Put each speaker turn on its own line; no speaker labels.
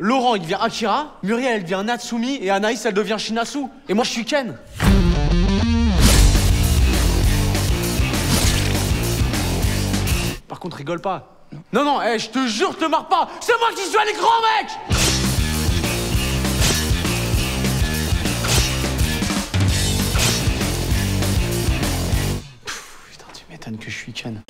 Laurent, il devient Akira, Muriel, elle devient Natsumi, et Anaïs, elle devient Shinasu. Et moi, je suis Ken. Par contre, rigole pas. Non, non, eh, je te jure, te marre pas C'est moi qui suis à l'écran, mec Pff, Putain, tu m'étonnes que je suis Ken.